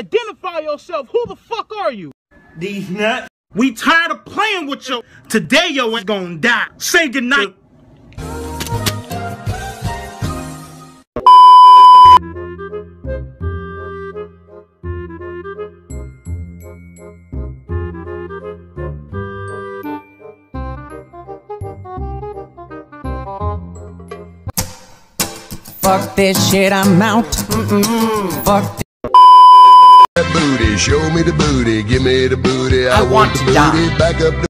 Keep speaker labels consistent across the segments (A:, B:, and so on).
A: Identify yourself. Who the fuck are you?
B: These nuts.
A: We tired of playing with you. Today yo ain't gonna die. Say goodnight.
C: Fuck this shit, I'm out. Mm-mm. Fuck
D: that booty, show me the booty, give me the booty. I,
C: I
D: want,
C: want
D: the
C: to
D: booty,
C: die.
D: back up the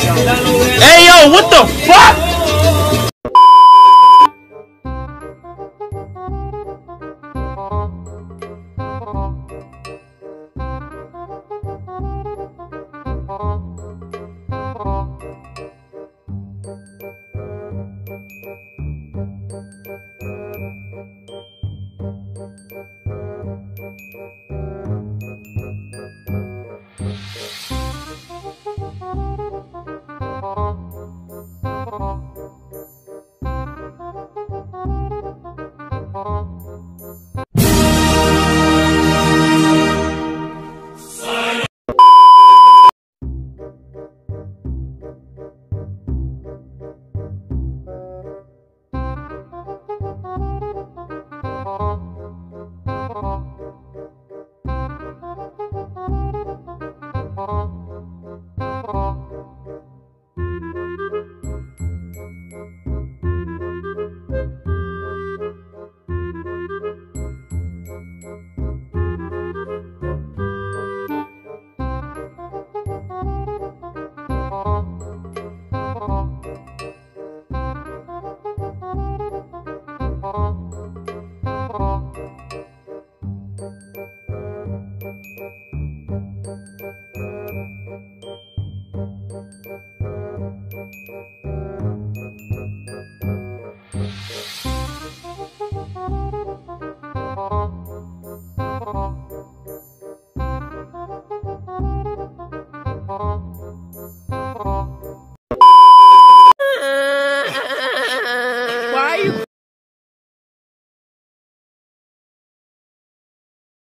A: Hey yo, what the fuck?